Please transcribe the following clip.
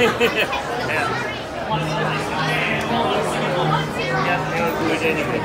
Ja, heel goed.